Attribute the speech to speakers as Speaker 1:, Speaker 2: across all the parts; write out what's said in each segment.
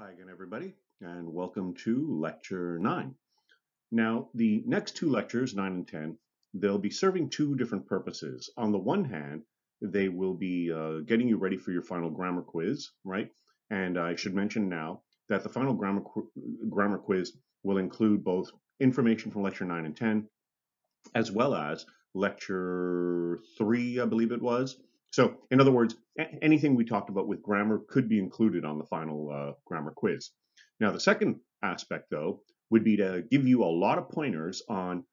Speaker 1: Hi again, everybody, and welcome to Lecture 9. Now, the next two lectures, 9 and 10, they'll be serving two different purposes. On the one hand, they will be uh, getting you ready for your final grammar quiz, right? And I should mention now that the final grammar, qu grammar quiz will include both information from Lecture 9 and 10, as well as Lecture 3, I believe it was, so, in other words, anything we talked about with grammar could be included on the final uh, grammar quiz. Now, the second aspect, though, would be to give you a lot of pointers on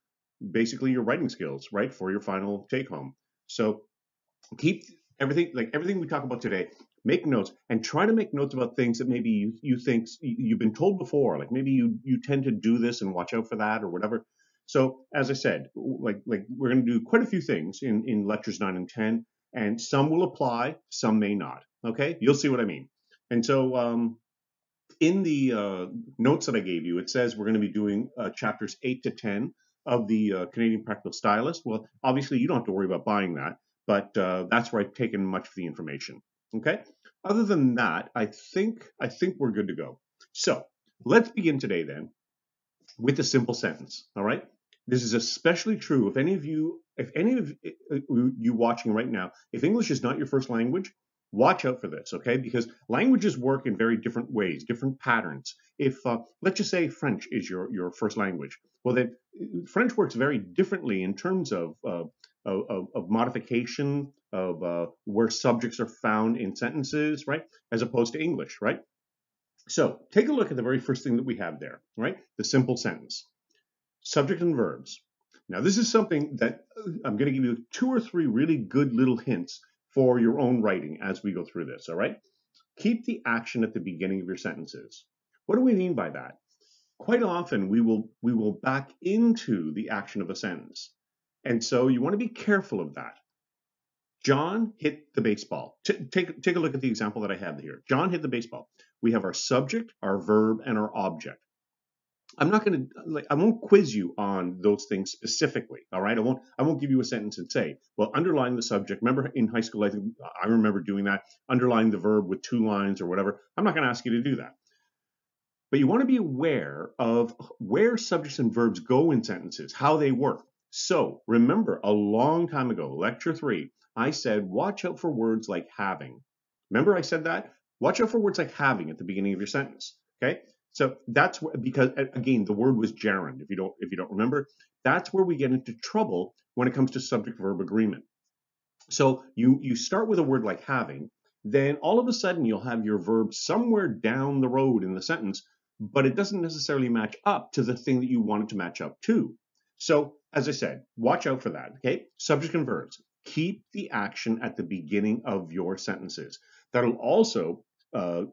Speaker 1: basically your writing skills, right, for your final take home. So, keep everything like everything we talk about today. Make notes and try to make notes about things that maybe you, you think you've been told before. Like maybe you you tend to do this and watch out for that or whatever. So as I said, like like we're going to do quite a few things in in lectures nine and ten and some will apply, some may not. Okay, you'll see what I mean. And so um, in the uh, notes that I gave you, it says we're going to be doing uh, chapters 8 to 10 of the uh, Canadian Practical Stylist. Well, obviously, you don't have to worry about buying that, but uh, that's where I've taken much of the information. Okay. Other than that, I think I think we're good to go. So let's begin today then with a simple sentence. All right. This is especially true if any of you, if any of uh, you watching right now, if English is not your first language, watch out for this, okay? Because languages work in very different ways, different patterns. If uh, let's just say French is your your first language, well then French works very differently in terms of uh, of, of, modification of uh, where subjects are found in sentences, right? As opposed to English, right? So take a look at the very first thing that we have there, right? The simple sentence subject and verbs. Now, this is something that I'm going to give you two or three really good little hints for your own writing as we go through this, all right? Keep the action at the beginning of your sentences. What do we mean by that? Quite often we will we will back into the action of a sentence. And so you want to be careful of that. John hit the baseball. T take, take a look at the example that I have here. John hit the baseball. We have our subject, our verb, and our object. I'm not going to like I won't quiz you on those things specifically. All right, I won't I won't give you a sentence and say, well, underline the subject. Remember in high school, I think I remember doing that, underline the verb with two lines or whatever. I'm not going to ask you to do that. But you want to be aware of where subjects and verbs go in sentences, how they work. So remember, a long time ago, lecture three, I said, watch out for words like having. Remember I said that? Watch out for words like having at the beginning of your sentence. Okay. So that's where, because again, the word was gerund. If you don't, if you don't remember, that's where we get into trouble when it comes to subject-verb agreement. So you you start with a word like having, then all of a sudden you'll have your verb somewhere down the road in the sentence, but it doesn't necessarily match up to the thing that you want it to match up to. So as I said, watch out for that. Okay, subject and verbs. Keep the action at the beginning of your sentences. That'll also uh,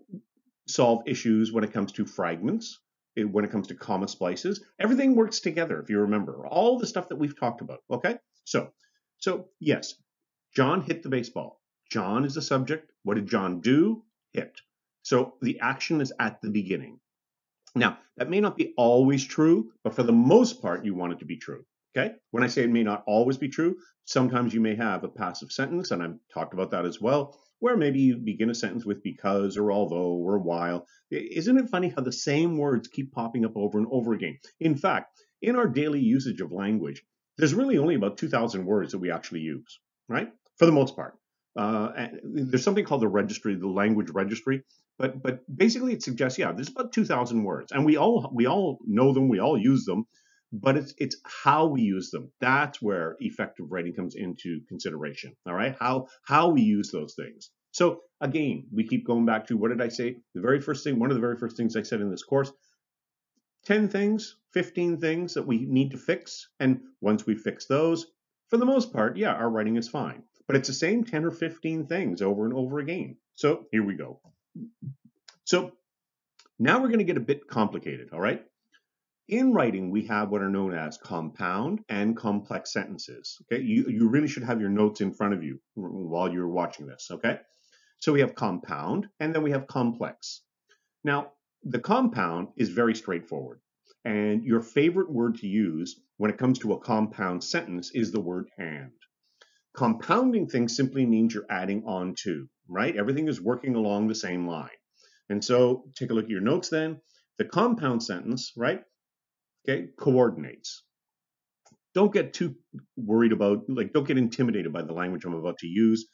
Speaker 1: solve issues when it comes to fragments, eh, when it comes to comma splices. Everything works together, if you remember, all the stuff that we've talked about. Okay? So, so yes, John hit the baseball. John is the subject. What did John do? Hit. So the action is at the beginning. Now, that may not be always true, but for the most part, you want it to be true. Okay? When I say it may not always be true, sometimes you may have a passive sentence, and I've talked about that as well where maybe you begin a sentence with because or although or while. Isn't it funny how the same words keep popping up over and over again? In fact, in our daily usage of language, there's really only about 2,000 words that we actually use, right? For the most part. Uh, there's something called the registry, the language registry, but but basically it suggests yeah, there's about 2,000 words, and we all we all know them, we all use them, but it's it's how we use them. That's where effective writing comes into consideration. All right, how how we use those things. So again, we keep going back to what did I say? The very first thing, one of the very first things I said in this course, 10 things, 15 things that we need to fix. And once we fix those, for the most part, yeah, our writing is fine. But it's the same 10 or 15 things over and over again. So here we go. So now we're going to get a bit complicated, all right? In writing, we have what are known as compound and complex sentences. Okay, you, you really should have your notes in front of you while you're watching this. Okay, so we have compound and then we have complex. Now, the compound is very straightforward. And your favorite word to use when it comes to a compound sentence is the word and. Compounding things simply means you're adding on to, right? Everything is working along the same line. And so take a look at your notes then. The compound sentence, right? Okay, coordinates. Don't get too worried about, like, don't get intimidated by the language I'm about to use.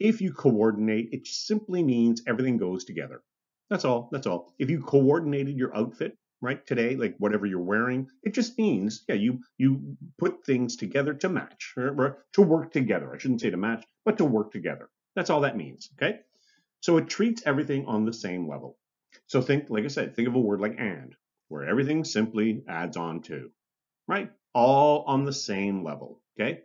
Speaker 1: If you coordinate, it simply means everything goes together. That's all. That's all. If you coordinated your outfit, right, today, like whatever you're wearing, it just means, yeah, you you put things together to match, or, or to work together. I shouldn't say to match, but to work together. That's all that means. Okay. So it treats everything on the same level. So think, like I said, think of a word like and, where everything simply adds on to, right? All on the same level. Okay.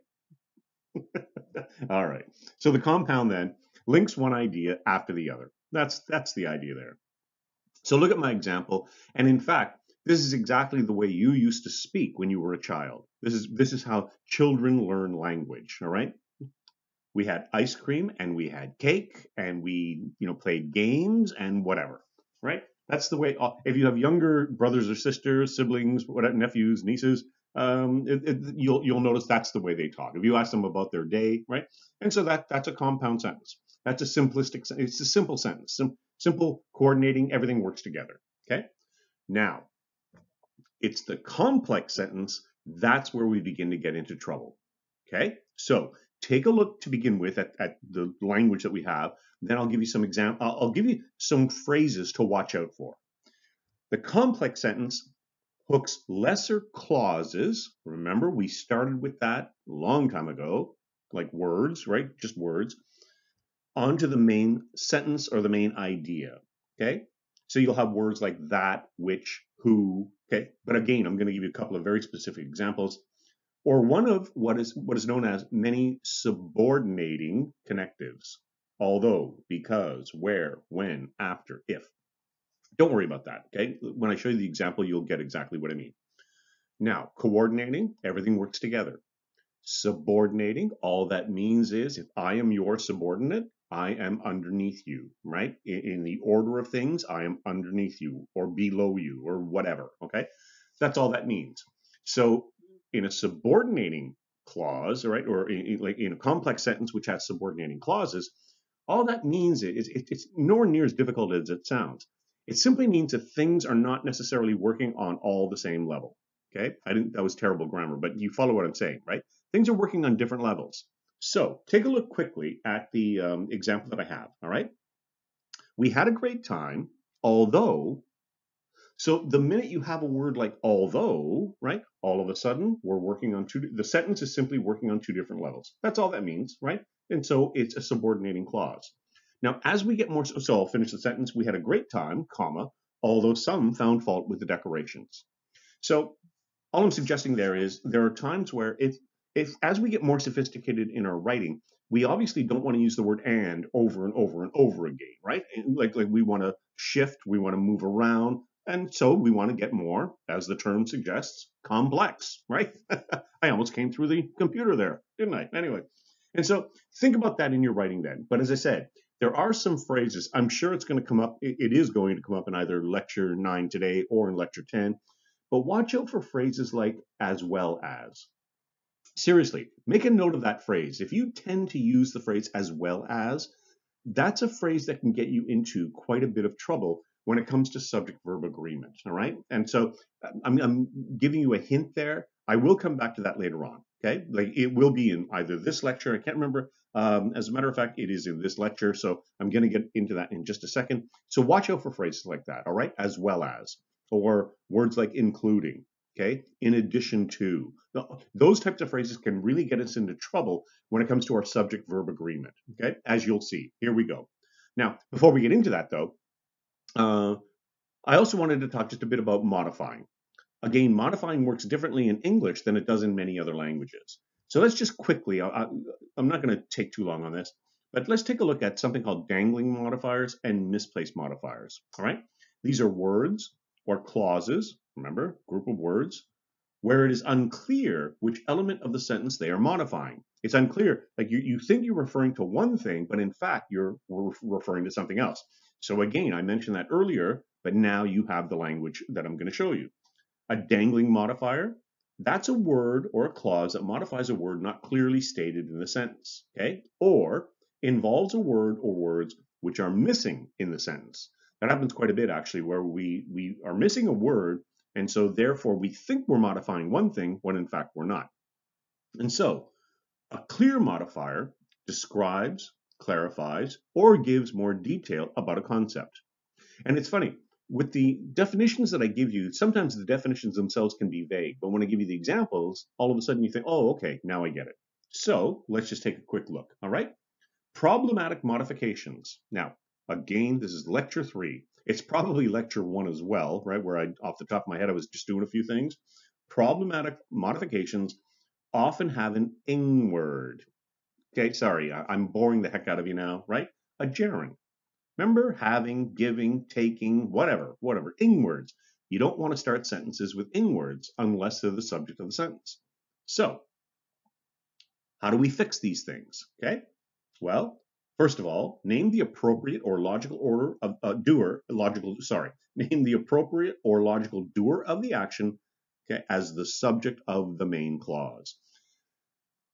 Speaker 1: all right. So the compound then links one idea after the other. That's that's the idea there. So look at my example, and in fact, this is exactly the way you used to speak when you were a child. This is this is how children learn language, all right? We had ice cream and we had cake and we, you know, played games and whatever, right? That's the way. Uh, if you have younger brothers or sisters, siblings, whatever, nephews, nieces, um, it, it, you'll you'll notice that's the way they talk. If you ask them about their day, right? And so that that's a compound sentence. That's a simplistic. It's a simple sentence. Sim, simple coordinating. Everything works together. Okay. Now, it's the complex sentence. That's where we begin to get into trouble. Okay. So take a look to begin with at, at the language that we have. Then I'll give you some example. I'll give you some phrases to watch out for. The complex sentence hooks lesser clauses. Remember, we started with that long time ago, like words, right? Just words, onto the main sentence or the main idea. Okay. So you'll have words like that, which, who. Okay. But again, I'm going to give you a couple of very specific examples or one of what is what is known as many subordinating connectives. Although, because, where, when, after, if. Don't worry about that, okay? When I show you the example, you'll get exactly what I mean. Now, coordinating, everything works together. Subordinating, all that means is if I am your subordinate, I am underneath you, right? In, in the order of things, I am underneath you or below you or whatever, okay? That's all that means. So in a subordinating clause, right, or in, like in a complex sentence which has subordinating clauses, all that means is it, it's nowhere near as difficult as it sounds. It simply means that things are not necessarily working on all the same level. Okay, I didn't. That was terrible grammar, but you follow what I'm saying, right? Things are working on different levels. So take a look quickly at the um, example that I have. All right, we had a great time, although so the minute you have a word like although, right, all of a sudden we're working on two, the sentence is simply working on two different levels. That's all that means, right? And so it's a subordinating clause. Now, as we get more, so I'll finish the sentence. We had a great time, comma, although some found fault with the decorations. So all I'm suggesting there is there are times where if, if as we get more sophisticated in our writing, we obviously don't want to use the word and over and over and over again, right? Like, like we want to shift, we want to move around, and so we want to get more, as the term suggests, complex, right? I almost came through the computer there, didn't I? Anyway. And so think about that in your writing then. But as I said, there are some phrases. I'm sure it's going to come up. It is going to come up in either lecture nine today or in lecture 10. But watch out for phrases like as well as. Seriously, make a note of that phrase. If you tend to use the phrase as well as, that's a phrase that can get you into quite a bit of trouble when it comes to subject verb agreement. All right. And so I'm, I'm, giving you a hint there. I will come back to that later on. Okay. Like it will be in either this lecture. I can't remember. Um, as a matter of fact, it is in this lecture. So I'm going to get into that in just a second. So watch out for phrases like that. All right. As well as, or words like including. Okay. In addition to those types of phrases can really get us into trouble when it comes to our subject verb agreement. Okay. As you'll see, here we go. Now, before we get into that though, uh, I also wanted to talk just a bit about modifying. Again, modifying works differently in English than it does in many other languages. So let's just quickly, I, am not going to take too long on this, but let's take a look at something called dangling modifiers and misplaced modifiers. All right. These are words or clauses, remember, group of words, where it is unclear which element of the sentence they are modifying. It's unclear, like you, you think you're referring to one thing, but in fact, you're referring to something else. So again, I mentioned that earlier, but now you have the language that I'm going to show you. A dangling modifier, that's a word or a clause that modifies a word not clearly stated in the sentence, okay? Or involves a word or words which are missing in the sentence. That happens quite a bit actually, where we, we are missing a word, and so therefore we think we're modifying one thing when in fact we're not. And so a clear modifier describes, clarifies, or gives more detail about a concept. And it's funny, with the definitions that I give you, sometimes the definitions themselves can be vague, but when I give you the examples, all of a sudden you think, oh, okay, now I get it. So let's just take a quick look, all right? Problematic modifications. Now, again, this is lecture three. It's probably lecture one as well, right? Where I, off the top of my head, I was just doing a few things. Problematic modifications often have an ing word. Okay, sorry, I'm boring the heck out of you now, right? A gerund. Remember having, giving, taking, whatever, whatever, ing words. You don't want to start sentences with ing words unless they're the subject of the sentence. So, how do we fix these things? Okay, well, first of all, name the appropriate or logical order of uh, doer, logical, sorry, name the appropriate or logical doer of the action okay, as the subject of the main clause.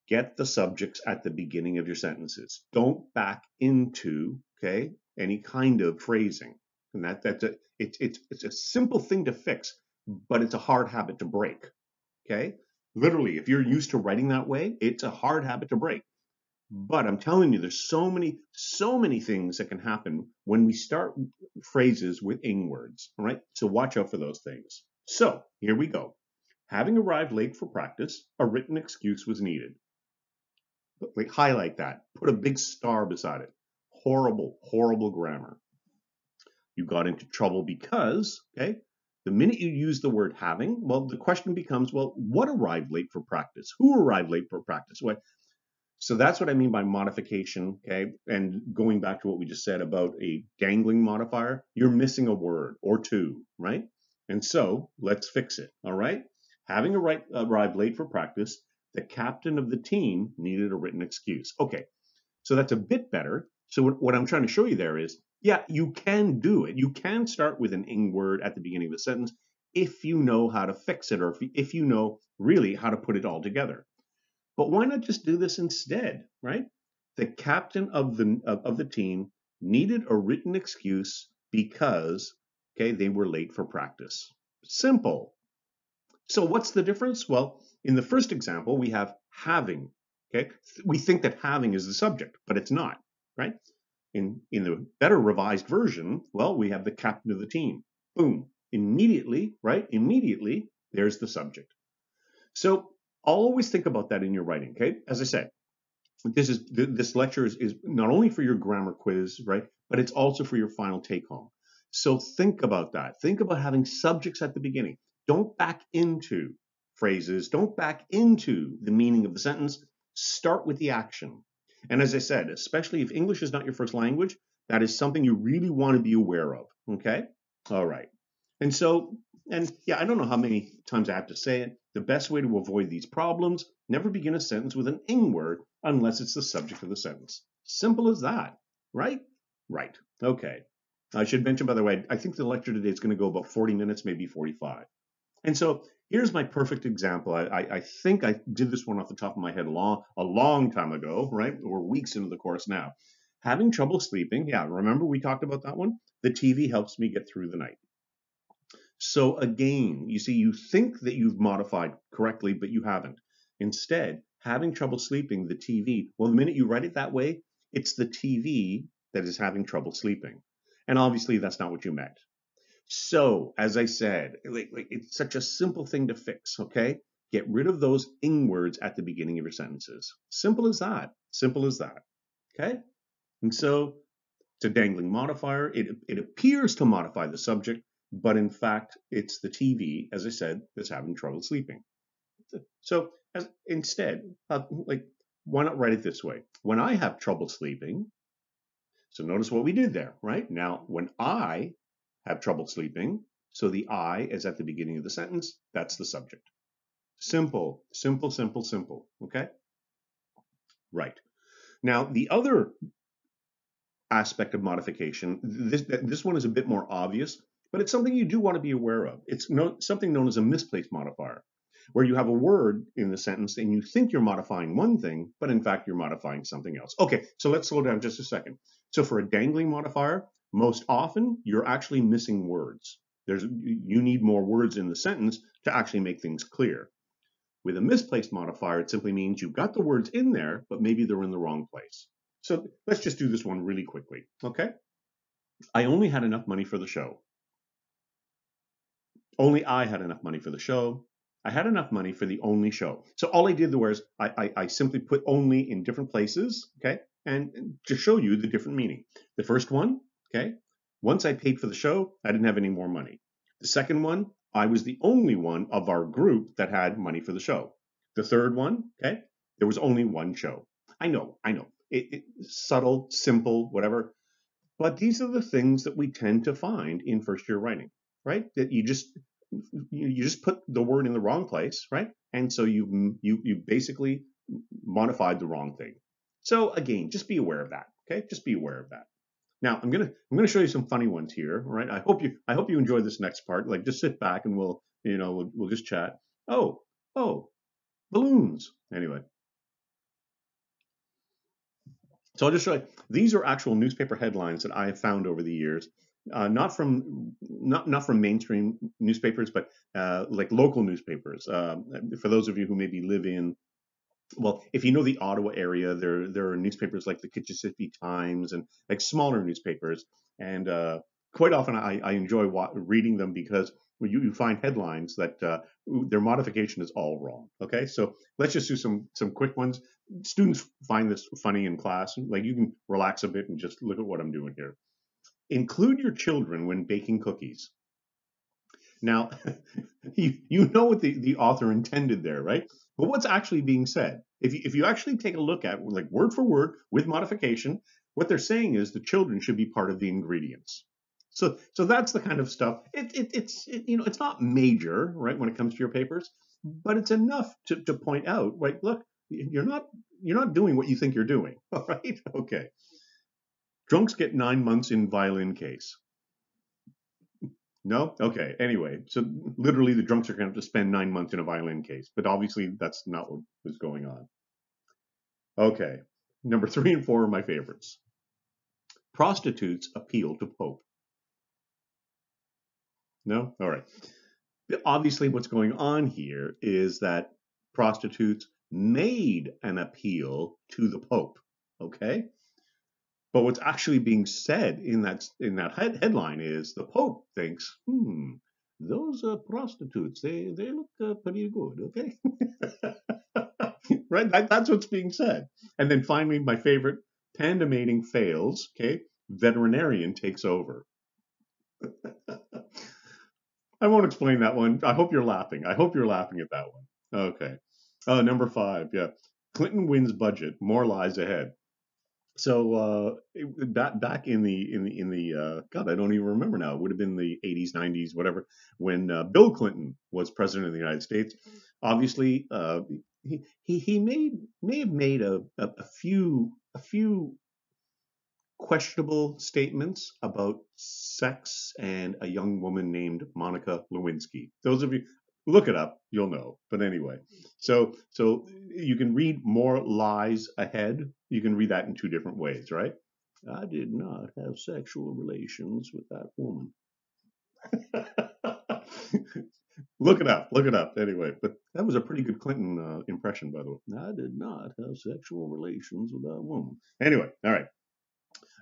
Speaker 1: Get the subjects at the beginning of your sentences. Don't back into, okay, any kind of phrasing. And that that's a it's it's it's a simple thing to fix, but it's a hard habit to break. Okay? Literally, if you're used to writing that way, it's a hard habit to break. But I'm telling you, there's so many, so many things that can happen when we start phrases with ing words. All right. So watch out for those things. So here we go. Having arrived late for practice, a written excuse was needed. Like highlight that. Put a big star beside it horrible, horrible grammar. You got into trouble because, okay, the minute you use the word having, well, the question becomes, well, what arrived late for practice? Who arrived late for practice? What? So that's what I mean by modification, okay? And going back to what we just said about a dangling modifier, you're missing a word or two, right? And so let's fix it, all right? Having arrived late for practice, the captain of the team needed a written excuse. Okay, so that's a bit better so what, I'm trying to show you there is, yeah, you can do it. You can start with an ing word at the beginning of the sentence if you know how to fix it or if you, know really how to put it all together. But why not just do this instead, right? The captain of the of the team needed a written excuse because okay, they were late for practice. Simple. So what's the difference? Well, in the first example, we have having. Okay, we think that having is the subject, but it's not right? In, in the better revised version, well, we have the captain of the team. Boom. Immediately, right? Immediately, there's the subject. So always think about that in your writing, okay? As I said, this is this lecture is, is not only for your grammar quiz, right? But it's also for your final take home. So think about that. Think about having subjects at the beginning. Don't back into phrases. Don't back into the meaning of the sentence. Start with the action. And as I said, especially if English is not your first language, that is something you really want to be aware of. Okay? All right. And so, and yeah, I don't know how many times I have to say it. The best way to avoid these problems, never begin a sentence with an ing word unless it's the subject of the sentence. Simple as that, right? Right. Okay. I should mention, by the way, I think the lecture today is going to go about 40 minutes, maybe 45. And so here's my perfect example. I, I, I, think I did this one off the top of my head a long, a long time ago, right? We're weeks into the course now. Having trouble sleeping, yeah, remember we talked about that one? The TV helps me get through the night. So again, you see, you think that you've modified correctly, but you haven't. Instead, having trouble sleeping, the TV, well, the minute you write it that way, it's the TV that is having trouble sleeping. And obviously, that's not what you meant. So, as I said, like, like, it's such a simple thing to fix, okay? Get rid of those ing words at the beginning of your sentences. Simple as that. Simple as that. Okay? And so, it's a dangling modifier. It, it appears to modify the subject, but in fact, it's the TV, as I said, that's having trouble sleeping. So, as, instead, uh, like, why not write it this way? When I have trouble sleeping, so notice what we did there, right? Now, when I have trouble sleeping. So the I is at the beginning of the sentence. That's the subject. Simple, simple, simple, simple. Okay? Right. Now, the other aspect of modification, this, this one is a bit more obvious, but it's something you do want to be aware of. It's no, something known as a misplaced modifier, where you have a word in the sentence and you think you're modifying one thing, but in fact you're modifying something else. Okay, so let's slow down just a second. So for a dangling modifier, most often you're actually missing words. There's, you need more words in the sentence to actually make things clear. With a misplaced modifier, it simply means you've got the words in there, but maybe they're in the wrong place. So let's just do this one really quickly, okay? I only had enough money for the show. Only I had enough money for the show. I had enough money for the only show. So all I did there was I, I, I simply put only in different places, okay, and to show you the different meaning. The first one, okay, once I paid for the show, I didn't have any more money. The second one, I was the only one of our group that had money for the show. The third one, okay, there was only one show. I know, I know. It, it, subtle, simple, whatever. But these are the things that we tend to find in first year writing, right? That you just you just put the word in the wrong place, right? And so you you you basically modified the wrong thing. So again, just be aware of that. Okay, just be aware of that. Now I'm gonna I'm gonna show you some funny ones here. All right. I hope you I hope you enjoy this next part. Like just sit back and we'll you know we'll, we'll just chat. Oh oh balloons. Anyway. So I'll just show you. These are actual newspaper headlines that I have found over the years uh, not from not not from mainstream newspapers, but uh, like local newspapers. Uh, for those of you who maybe live in, well, if you know the Ottawa area, there there are newspapers like the Kitchissippi Times and like smaller newspapers, and uh, quite often I, I enjoy wa- reading them because you, you find headlines that uh, their modification is all wrong. Okay, so let's just do some some quick ones. Students find this funny in class. Like you can relax a bit and just look at what I'm doing here. Include your children when baking cookies. Now, you, you know what the, the author intended there, right? But what's actually being said? If you, if you actually take a look at like word for word with modification, what they're saying is the children should be part of the ingredients. So so that's the kind of stuff. It, it it's it, you know it's not major, right, when it comes to your papers, but it's enough to, to point out, right? Look, you're not you're not doing what you think you're doing. All right, okay. Drunks get nine months in violin case. No? Okay. Anyway, so literally the drunks are going to have to spend nine months in a violin case, but obviously that's not what was going on. Okay. Number three and four are my favorites. Prostitutes appeal to Pope. No? All right. Obviously, what's going on here is that prostitutes made an appeal to the Pope. Okay? But what's actually being said in that in that head, headline is the Pope thinks, hmm, those uh, prostitutes, they they look uh, pretty good, okay? right, that, that's what's being said. And then finally, my favorite, panda mating fails, okay? Veterinarian takes over. I won't explain that one. I hope you're laughing. I hope you're laughing at that one. Okay. Uh, number five, yeah. Clinton wins budget. More lies ahead. So uh, back back in the in the in the uh, God, I don't even remember now. It would have been the 80s, 90s, whatever, when uh, Bill Clinton was president of the United States. Obviously, uh, he, he he made may have made a, a, a few a few questionable statements about sex and a young woman named Monica Lewinsky. Those of you look it up you'll know. But anyway so so you can read more lies ahead. You can read that in two different ways right? I did not have sexual relations with that woman. Look it up look it up. Anyway but that was a pretty good clinton uh, impression by the way. I did not have sexual relations with that woman. Anyway all right.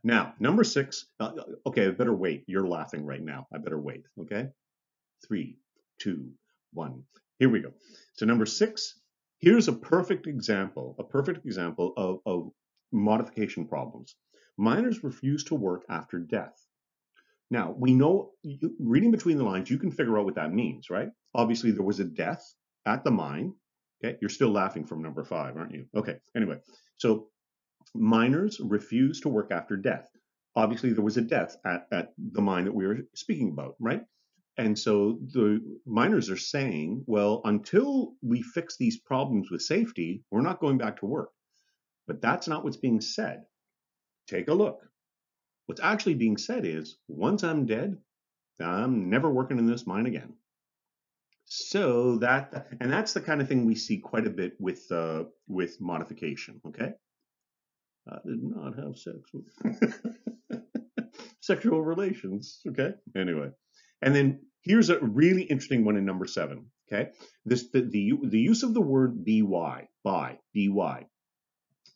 Speaker 1: Now number six uh, okay i better wait. You're laughing right now. I better wait okay? Three two one. Here we go. So number six, here's a perfect example, a perfect example of, of modification problems. Miners refuse to work after death. Now, we know, reading between the lines, you can figure out what that means, right? Obviously, there was a death at the mine. Okay, you're still laughing from number five, aren't you? Okay, anyway, so miners refuse to work after death. Obviously, there was a death at, at the mine that we were speaking about, right? And so the miners are saying, well, until we fix these problems with safety, we're not going back to work. But that's not what's being said. Take a look. What's actually being said is, once I'm dead, I'm never working in this mine again. So that, and that's the kind of thing we see quite a bit with uh, with modification. Okay, I did not have sex with. sexual relations. Okay. Anyway, and then here's a really interesting one in number seven. Okay. This the the, the use of the word by by by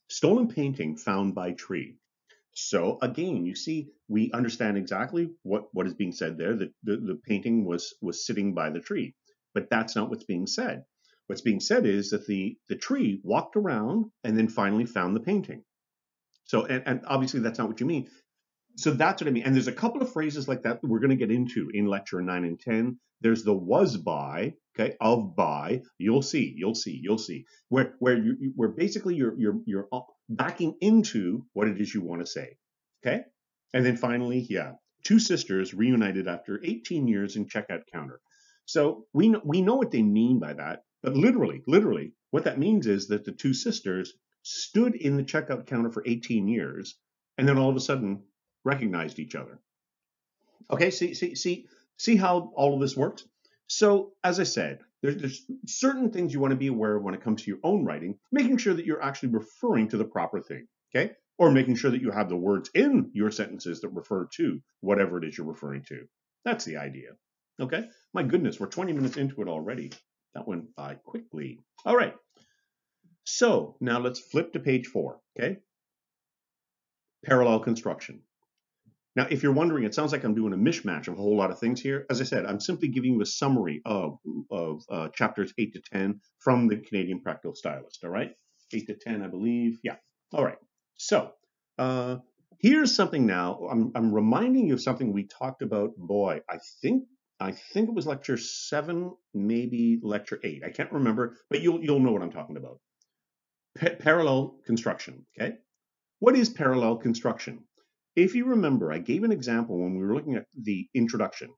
Speaker 1: stolen painting found by tree. So again, you see, we understand exactly what, what is being said there. That the, the painting was was sitting by the tree, but that's not what's being said. What's being said is that the the tree walked around and then finally found the painting. So and, and obviously that's not what you mean. So that's what I mean. And there's a couple of phrases like that, that we're going to get into in lecture nine and ten. There's the was by, okay, of by. You'll see, you'll see, you'll see. Where where you where basically you're you're you're backing into what it is you want to say. Okay? And then finally, yeah, two sisters reunited after 18 years in checkout counter. So we we know what they mean by that, but literally, literally, what that means is that the two sisters stood in the checkout counter for 18 years and then all of a sudden recognized each other. Okay, see, see, see, see how all of this works? So, as I said, there's, there's certain things you want to be aware of when it comes to your own writing, making sure that you're actually referring to the proper thing, okay? Or making sure that you have the words in your sentences that refer to whatever it is you're referring to. That's the idea, okay? My goodness, we're 20 minutes into it already. That went by quickly. All right. So now let's flip to page four, okay? Parallel construction. Now, if you're wondering, it sounds like I'm doing a mishmash of a whole lot of things here. As I said, I'm simply giving you a summary of, of uh, chapters 8 to 10 from the Canadian Practical Stylist, all right? 8 to 10, I believe. Yeah. All right. So uh, here's something now. I'm, I'm reminding you of something we talked about, boy, I think I think it was lecture 7, maybe lecture 8. I can't remember, but you'll, you'll know what I'm talking about. Pa parallel construction, okay? What is parallel construction? If you remember, I gave an example when we were looking at the introduction,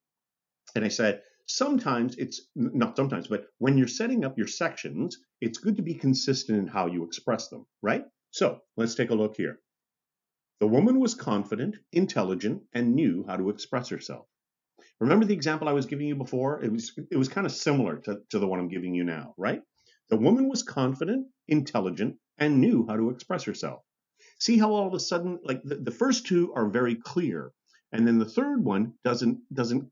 Speaker 1: and I said sometimes it's not sometimes, but when you're setting up your sections, it's good to be consistent in how you express them, right? So let's take a look here. The woman was confident, intelligent, and knew how to express herself. Remember the example I was giving you before? It was it was kind of similar to, to the one I'm giving you now, right? The woman was confident, intelligent, and knew how to express herself. See how all of a sudden, like the, the first two are very clear, and then the third one doesn't doesn't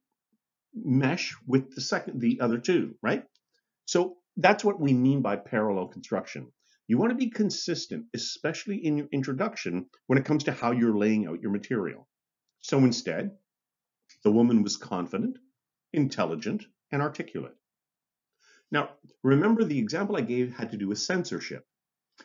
Speaker 1: mesh with the second the other two, right? So that's what we mean by parallel construction. You want to be consistent, especially in your introduction when it comes to how you're laying out your material. So instead, the woman was confident, intelligent, and articulate. Now, remember the example I gave had to do with censorship.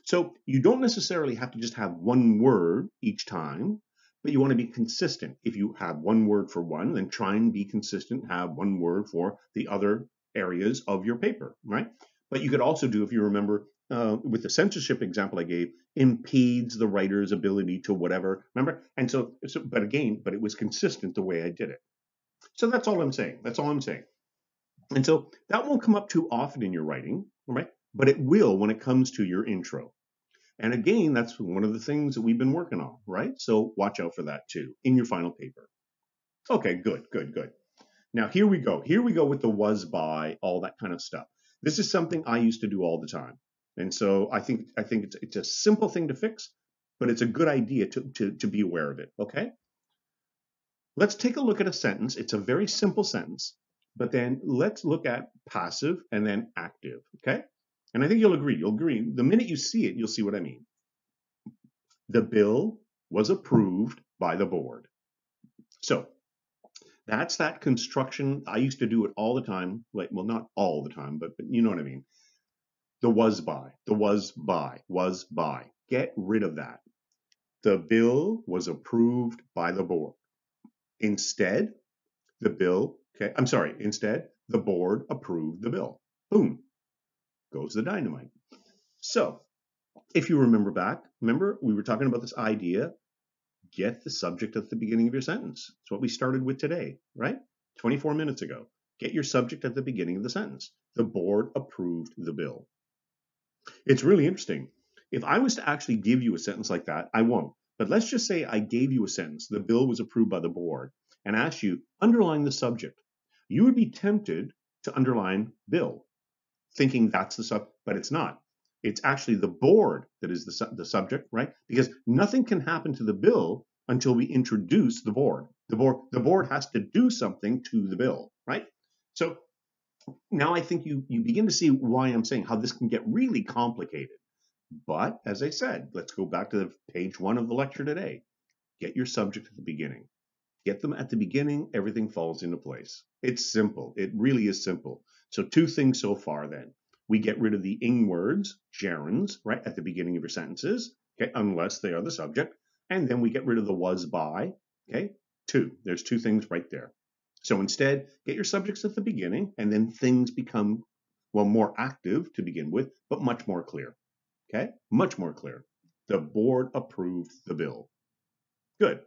Speaker 1: So you don't necessarily have to just have one word each time, but you want to be consistent. If you have one word for one, then try and be consistent, have one word for the other areas of your paper, right? But you could also do, if you remember, uh, with the censorship example I gave, impedes the writer's ability to whatever. Remember? And so, so, but again, but it was consistent the way I did it. So that's all I'm saying. That's all I'm saying. And so that won't come up too often in your writing, right? But it will when it comes to your intro. And again, that's one of the things that we've been working on, right? So watch out for that too in your final paper. Okay, good, good, good. Now here we go. Here we go with the was by, all that kind of stuff. This is something I used to do all the time. And so I think I think it's it's a simple thing to fix, but it's a good idea to, to, to be aware of it. Okay? Let's take a look at a sentence. It's a very simple sentence, but then let's look at passive and then active. Okay? And I think you'll agree. You'll agree. The minute you see it, you'll see what I mean. The bill was approved by the board. So that's that construction. I used to do it all the time. Like, well, not all the time, but, but you know what I mean. The was by, the was by, was by. Get rid of that. The bill was approved by the board. Instead, the bill, okay, I'm sorry, instead, the board approved the bill. Boom goes the dynamite. So, if you remember back, remember we were talking about this idea get the subject at the beginning of your sentence. It's what we started with today, right? 24 minutes ago. Get your subject at the beginning of the sentence. The board approved the bill. It's really interesting. If I was to actually give you a sentence like that, I won't. But let's just say I gave you a sentence, the bill was approved by the board, and asked you, underline the subject. You would be tempted to underline bill thinking that's the sub, but it's not. It's actually the board that is the, the subject, right? Because nothing can happen to the bill until we introduce the board. The board, the board has to do something to the bill, right? So now I think you, you begin to see why I'm saying how this can get really complicated. But as I said, let's go back to the page one of the lecture today. Get your subject at the beginning. Get them at the beginning, everything falls into place. It's simple. It really is simple. So two things so far then. We get rid of the ing words, gerunds, right, at the beginning of your sentences, okay, unless they are the subject. And then we get rid of the was by, okay? Two. There's two things right there. So instead, get your subjects at the beginning, and then things become, well, more active to begin with, but much more clear. Okay? Much more clear. The board approved the bill. Good.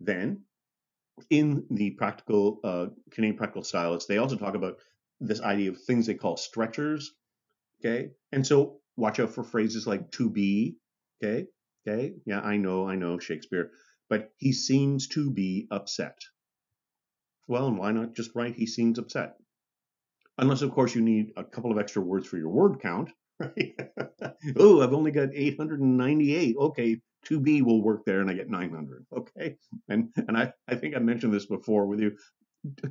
Speaker 1: Then, in the practical uh, Canadian practical stylist, they also talk about this idea of things they call stretchers. Okay, and so watch out for phrases like to be. Okay, okay, yeah, I know, I know Shakespeare, but he seems to be upset. Well, and why not just write he seems upset? Unless, of course, you need a couple of extra words for your word count, right? oh, I've only got 898. Okay, 2b will work there and I get 900. Okay. And and I, I think I mentioned this before with you.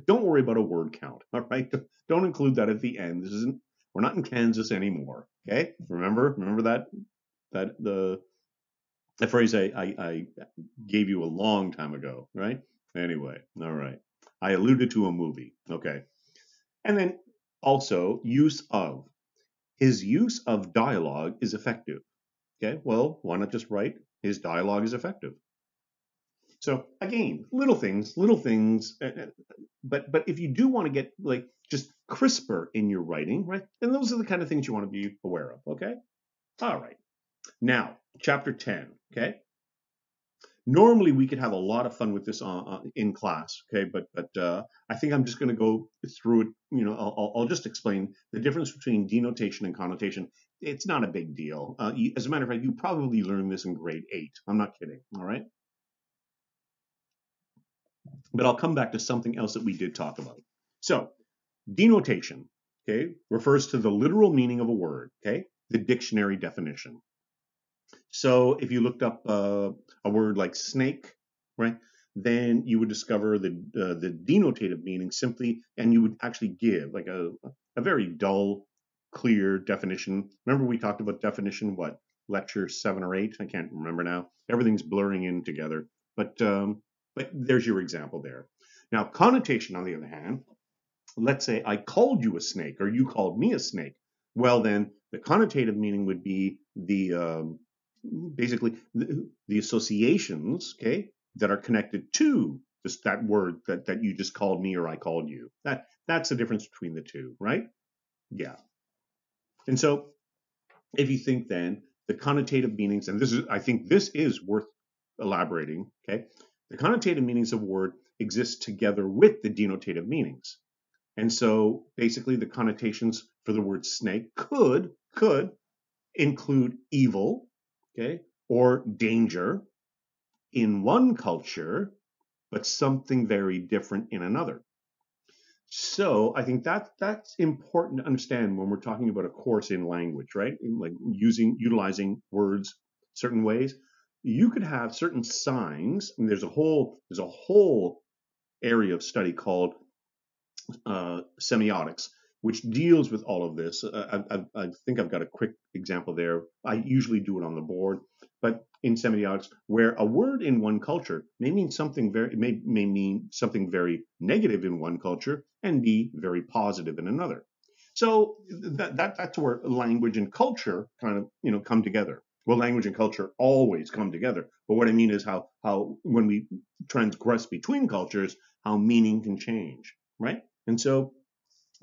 Speaker 1: Don't worry about a word count. All right. Don't include that at the end. This isn't we're not in Kansas anymore. Okay. Remember, remember that that the the phrase I, I, I gave you a long time ago, right? Anyway, all right. I alluded to a movie. Okay. And then also use of. His use of dialogue is effective. Okay, well, why not just write his dialogue is effective? So again, little things, little things, uh, uh, but but if you do want to get like just crisper in your writing, right? Then those are the kind of things you want to be aware of. Okay. All right. Now, chapter 10. Okay. Normally we could have a lot of fun with this on, uh, in class, okay? But but uh, I think I'm just going to go through it. You know, I'll, I'll, just explain the difference between denotation and connotation. It's not a big deal. Uh, you, as a matter of fact, you probably learned this in grade eight. I'm not kidding. All right. But I'll come back to something else that we did talk about. So, denotation, okay, refers to the literal meaning of a word, okay, the dictionary definition. So if you looked up uh, a word like snake, right, then you would discover the uh, the denotative meaning simply, and you would actually give like a a very dull, clear definition. Remember we talked about definition what lecture seven or eight? I can't remember now. Everything's blurring in together, but um, but there's your example there. Now connotation, on the other hand, let's say I called you a snake or you called me a snake. Well, then the connotative meaning would be the um, basically the, the associations, okay, that are connected to this, that word that, that you just called me or I called you. That that's the difference between the two, right? Yeah. And so if you think then the connotative meanings, and this is I think this is worth elaborating, okay? The connotative meanings of a word exist together with the denotative meanings. And so basically the connotations for the word snake could could include evil, okay, or danger in one culture, but something very different in another. So I think that that's important to understand when we're talking about a course in language, right? In like using utilizing words certain ways. You could have certain signs, and there's a whole there's a whole area of study called uh, semiotics, which deals with all of this. Uh, I, I, I, think I've got a quick example there. I usually do it on the board, but in semiotics, where a word in one culture may mean something very may, may mean something very negative in one culture and be very positive in another. So that, that that's where language and culture kind of you know come together. Well, language and culture always come together, but what I mean is how how when we transgress between cultures, how meaning can change, right? And so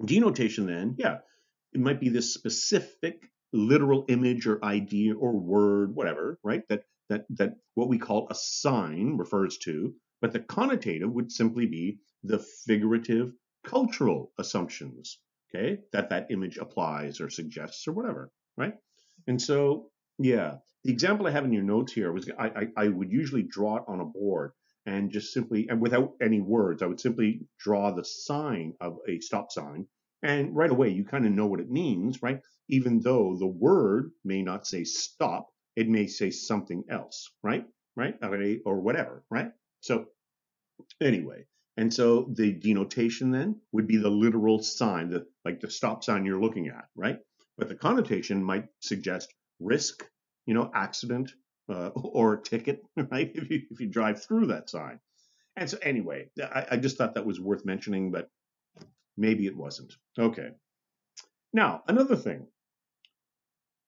Speaker 1: Denotation then, yeah, it might be this specific literal image or idea or word, whatever, right? That that that what we call a sign refers to, but the connotative would simply be the figurative cultural assumptions, okay, that that image applies or suggests or whatever, right? And so, yeah, the example I have in your notes here was I, I, I would usually draw it on a board and just simply, and without any words, I would simply draw the sign of a stop sign. And right away, you kind of know what it means, right? Even though the word may not say stop, it may say something else, right? right? Or whatever, right? So anyway, and so the denotation then would be the literal sign, the like the stop sign you're looking at, right? But the connotation might suggest risk, you know, accident, uh, or ticket, right? If you if you drive through that sign. And so anyway, I, I just thought that was worth mentioning, but maybe it wasn't. Okay. Now, another thing.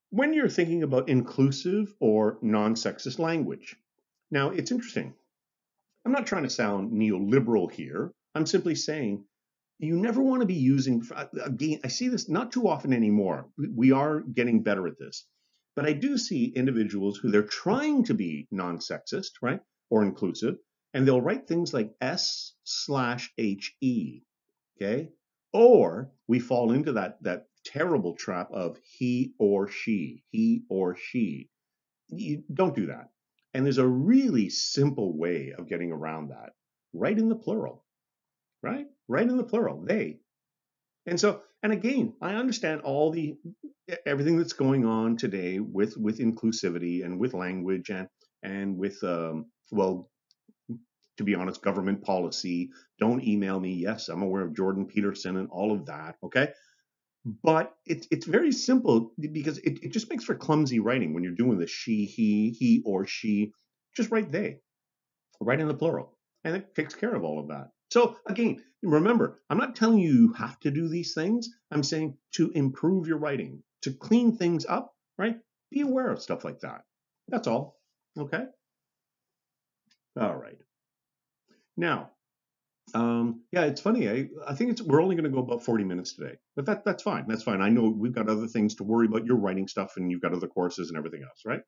Speaker 1: When you're thinking about inclusive or non-sexist language, now it's interesting. I'm not trying to sound neoliberal here. I'm simply saying you never want to be using, again, I see this not too often anymore. We are getting better at this. But I do see individuals who they're trying to be non sexist, right, or inclusive, and they'll write things like S slash HE, okay? Or we fall into that, that terrible trap of he or she, he or she. You don't do that. And there's a really simple way of getting around that. Write in the plural, right? Write in the plural, they. And so, and again, I understand all the everything that's going on today with with inclusivity and with language and and with um, well, to be honest, government policy. Don't email me. Yes, I'm aware of Jordan Peterson and all of that. Okay, but it's it's very simple because it, it just makes for clumsy writing when you're doing the she, he, he or she. Just write they, write in the plural, and it takes care of all of that. So again, remember, I'm not telling you you have to do these things. I'm saying to improve your writing, to clean things up, right? Be aware of stuff like that. That's all. Okay. All right. Now, um, yeah, it's funny. I, I think it's we're only going to go about 40 minutes today, but that that's fine. That's fine. I know we've got other things to worry about. You're writing stuff, and you've got other courses and everything else, right?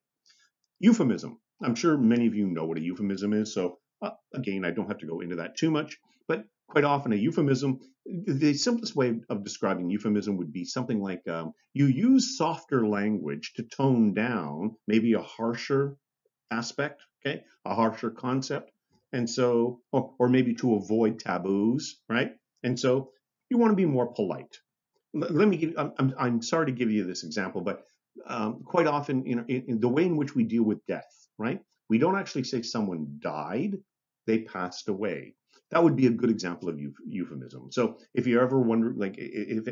Speaker 1: Euphemism. I'm sure many of you know what a euphemism is. So uh, again, I don't have to go into that too much. But quite often, a euphemism, the simplest way of describing euphemism would be something like um, you use softer language to tone down maybe a harsher aspect, okay, a harsher concept and so, or, or maybe to avoid taboos, right? And so you want to be more polite. Let me give, I'm, I'm sorry to give you this example, but um, quite often, you know, in, in the way in which we deal with death, right? We don't actually say someone died, they passed away. That would be a good example of euphemism. So if you ever wonder, like, if,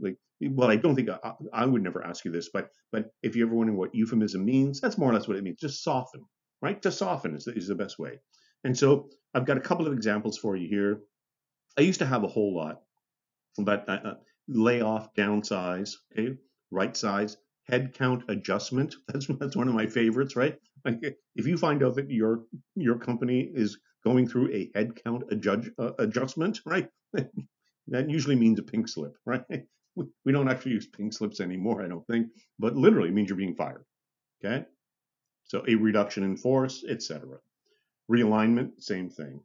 Speaker 1: like, well, I don't think I, I, would never ask you this, but but if you're ever wondering what euphemism means, that's more or less what it means. Just soften, right? To soften is the, is the best way. And so I've got a couple of examples for you here. I used to have a whole lot, but uh, uh lay off, downsize, okay, right size, head count adjustment. That's that's one of my favorites, right? Like if you find out that your your company is going through a head count adjudge, uh, adjustment, right? that usually means a pink slip, right? We don't actually use pink slips anymore, I don't think, but literally means you're being fired. Okay, so a reduction in force, etc. Realignment, same thing.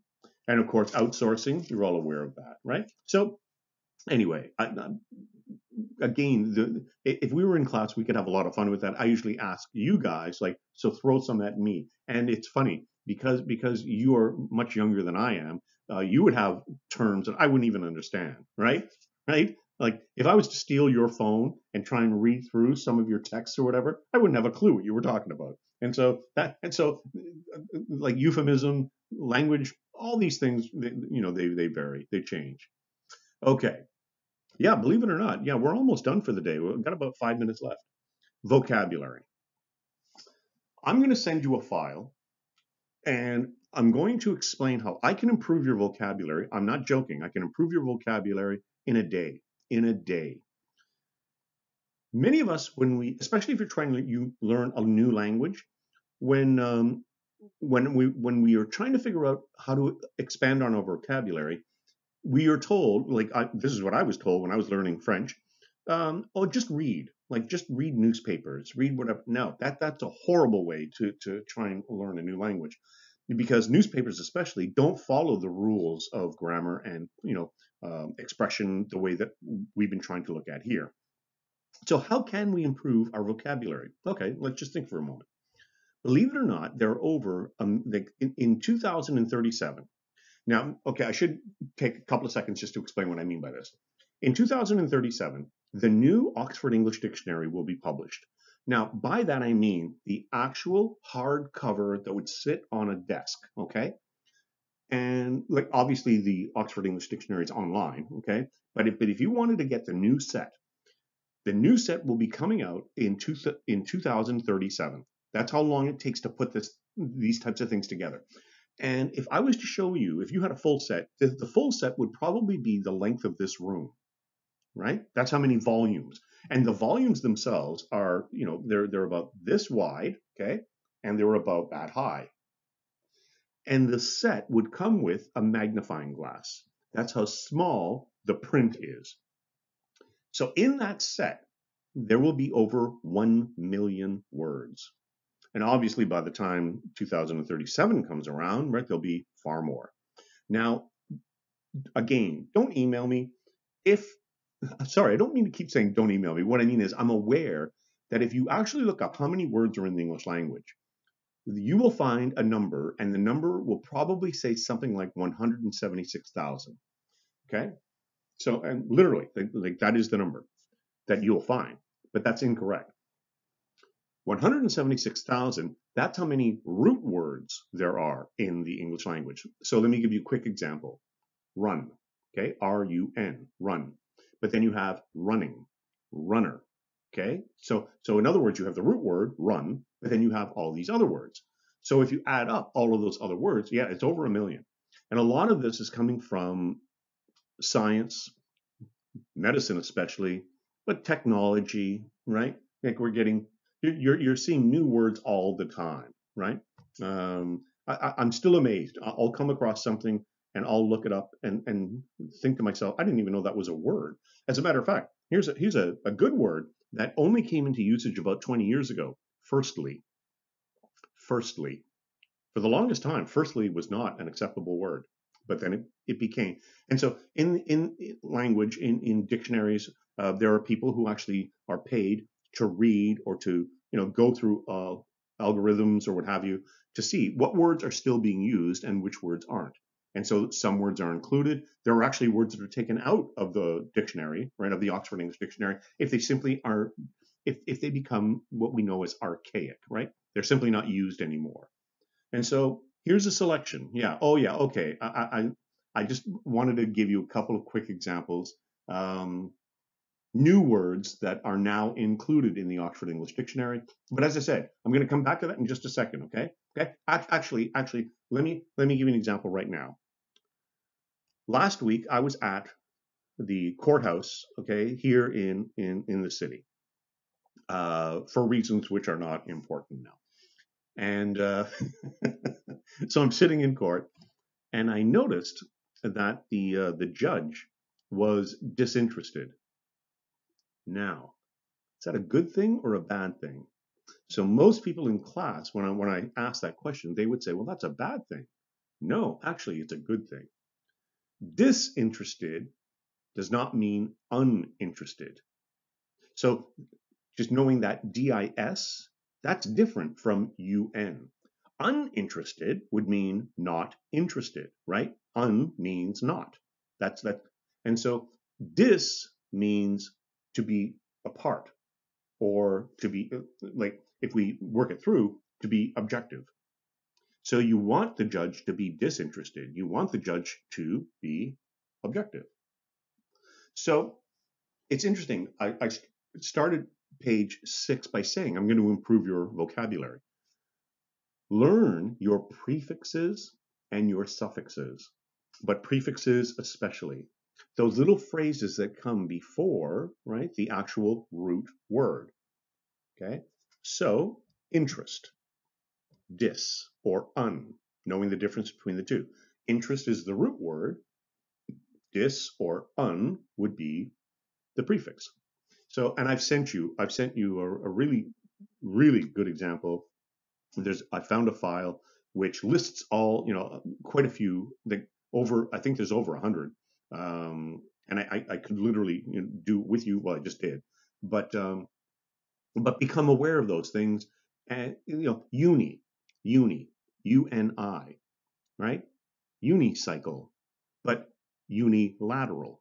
Speaker 1: And of course, outsourcing, you're all aware of that, right? So, anyway, I, I, again, the, if we were in class, we could have a lot of fun with that. I usually ask you guys, like, so throw some at me. And it's funny because because you are much younger than I am, uh, you would have terms that I wouldn't even understand, right? Right? Like if I was to steal your phone and try and read through some of your texts or whatever, I wouldn't have a clue what you were talking about. And so that, and so like euphemism, language, all these things, you know, they, they vary, they change. Okay. Yeah, believe it or not, yeah, we're almost done for the day. We've got about five minutes left. Vocabulary. I'm going to send you a file and I'm going to explain how I can improve your vocabulary. I'm not joking. I can improve your vocabulary in a day. In a day. Many of us, when we, especially if you're trying to you learn a new language, when um, when we when we are trying to figure out how to expand on our vocabulary, we are told, like I, this is what I was told when I was learning French. Um, oh, just read, like just read newspapers, read whatever. No, that that's a horrible way to to try and learn a new language, because newspapers especially don't follow the rules of grammar and you know um, expression the way that we've been trying to look at here. So how can we improve our vocabulary? Okay, let's just think for a moment. Believe it or not, there are over um, in, in 2037. Now, okay, I should take a couple of seconds just to explain what I mean by this. In 2037, the new Oxford English Dictionary will be published. Now, by that I mean the actual hard cover that would sit on a desk, okay? And like obviously the Oxford English Dictionary is online, okay? But if but if you wanted to get the new set, the new set will be coming out in two, in 2037. That's how long it takes to put this these types of things together. And if I was to show you, if you had a full set, the, the full set would probably be the length of this room, right? That's how many volumes. And the volumes themselves are, you know, they're they're about this wide, okay, and they're about that high. And the set would come with a magnifying glass. That's how small the print is. So in that set, there will be over 1 million words. And obviously, by the time 2037 comes around, right, there'll be far more. Now, again, don't email me. If, sorry, I don't mean to keep saying don't email me. What I mean is, I'm aware that if you actually look up how many words are in the English language, you will find a number, and the number will probably say something like 176,000. Okay? So, and literally, like, that is the number that you'll find, but that's incorrect. 176,000, that's how many root words there are in the English language. So let me give you a quick example. Run, okay, R-U-N, run. But then you have running, runner, okay? So, so in other words, you have the root word, run, but then you have all these other words. So if you add up all of those other words, yeah, it's over a million. And a lot of this is coming from science, medicine especially, but technology, right? Like we're getting, you're, you're seeing new words all the time, right? Um, I, I'm still amazed. I'll come across something and I'll look it up and, and think to myself, I didn't even know that was a word. As a matter of fact, here's a, here's a, a good word that only came into usage about 20 years ago. Firstly, firstly. For the longest time, firstly was not an acceptable word but then it, it became. And so in in language, in in dictionaries, uh, there are people who actually are paid to read or to you know go through uh, algorithms or what have you to see what words are still being used and which words aren't. And so some words are included. There are actually words that are taken out of the dictionary, right, of the Oxford English Dictionary, if they simply are, if, if they become what we know as archaic, right? They're simply not used anymore. And so Here's a selection. Yeah. Oh, yeah. Okay. I, I, I just wanted to give you a couple of quick examples. Um, new words that are now included in the Oxford English Dictionary. But as I said, I'm going to come back to that in just a second. Okay. Okay. Actually, actually, let me let me give you an example right now. Last week, I was at the courthouse. Okay, here in in in the city, uh, for reasons which are not important now. And uh, so I'm sitting in court, and I noticed that the uh, the judge was disinterested. Now, is that a good thing or a bad thing? So most people in class, when I when I ask that question, they would say, "Well, that's a bad thing." No, actually, it's a good thing. Disinterested does not mean uninterested. So just knowing that DIS, that's different from UN. Uninterested would mean not interested, right? Un means not. That's that. And so dis means to be apart or to be uh, like if we work it through to be objective. So you want the judge to be disinterested. You want the judge to be objective. So it's interesting. I, I started page six by saying I'm going to improve your vocabulary. Learn your prefixes and your suffixes, but prefixes especially. Those little phrases that come before, right, the actual root word. Okay? So, interest, dis, or un, knowing the difference between the two. Interest is the root word, dis or un would be the prefix. So, and I've sent you, I've sent you a, a really, really good example. There's I found a file which lists all you know quite a few that over I think there's over a hundred. Um, and I, I could literally you know, do with you well I just did. But um, but become aware of those things. And you know uni uni uni right unicycle but unilateral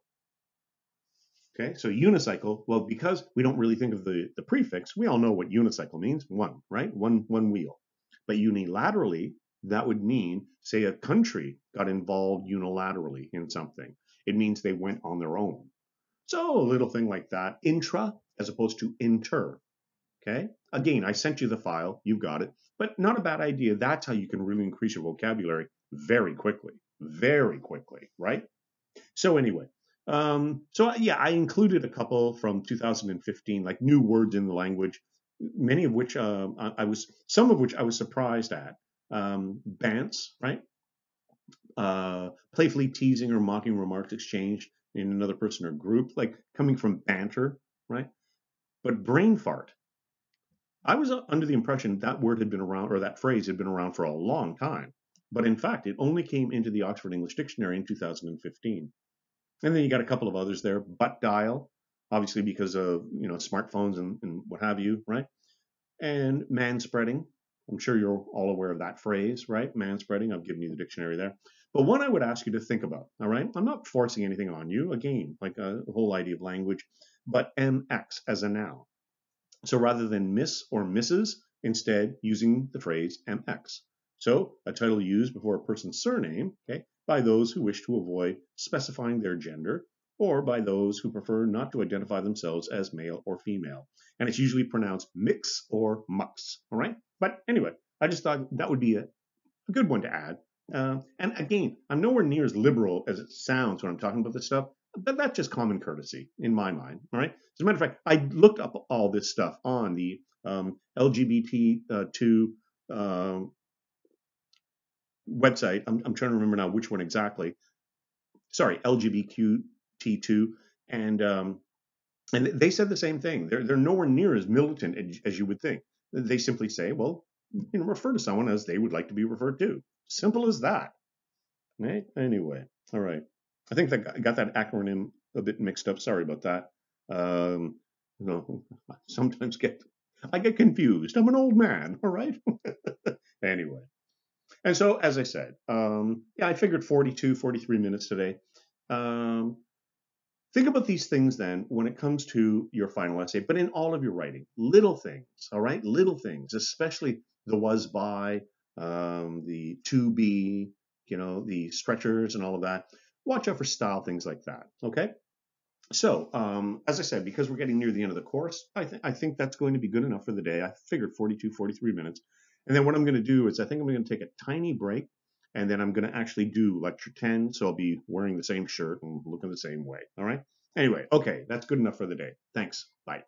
Speaker 1: Okay, so unicycle, well, because we don't really think of the, the prefix, we all know what unicycle means, one, right? One, one wheel. But unilaterally, that would mean, say, a country got involved unilaterally in something. It means they went on their own. So a little thing like that, intra as opposed to inter. Okay, again, I sent you the file, you've got it, but not a bad idea. That's how you can really increase your vocabulary very quickly, very quickly, right? So anyway, um, so yeah, I included a couple from 2015, like new words in the language, many of which uh, I, I was, some of which I was surprised at. Um, bants, right? Uh, playfully teasing or mocking remarks exchanged in another person or group, like coming from banter, right? But brain fart, I was under the impression that word had been around, or that phrase had been around for a long time. But in fact, it only came into the Oxford English Dictionary in 2015. And then you got a couple of others there. Butt dial, obviously because of you know smartphones and, and what have you, right? And man spreading. I'm sure you're all aware of that phrase, right? Man spreading. I've given you the dictionary there. But one I would ask you to think about, all right? I'm not forcing anything on you. Again, like uh, a whole idea of language, but MX as a noun. So rather than miss or misses, instead using the phrase MX. So a title used before a person's surname, okay, by those who wish to avoid specifying their gender or by those who prefer not to identify themselves as male or female. And it's usually pronounced mix or mux, all right? But anyway, I just thought that would be a, a good one to add. Uh, and again, I'm nowhere near as liberal as it sounds when I'm talking about this stuff, but that's just common courtesy in my mind, all right? As a matter of fact, I looked up all this stuff on the um, LGBT2 uh, um, website. I'm, I'm trying to remember now which one exactly. Sorry, LGBTQ2, and um, and they said the same thing. They're they're nowhere near as militant as, as you would think. They simply say, well, you know, refer to someone as they would like to be referred to. Simple as that. Right? Anyway, all right. I think that I got that acronym a bit mixed up. Sorry about that. Um, you know, I sometimes get I get confused. I'm an old man. All right. anyway. And so, as I said, um, yeah, I figured 42, 43 minutes today. Um, think about these things then when it comes to your final essay, but in all of your writing, little things, all right? Little things, especially the was by, um, the to be, you know, the stretchers and all of that. Watch out for style things like that, okay? So, um, as I said, because we're getting near the end of the course, I, th- I think that's going to be good enough for the day. I figured 42, 43 minutes. And then what I'm going to do is I think I'm going to take a tiny break and then I'm going to actually do lecture 10. So I'll be wearing the same shirt and looking the same way. All right. Anyway, okay, that's good enough for the day. Thanks. Bye.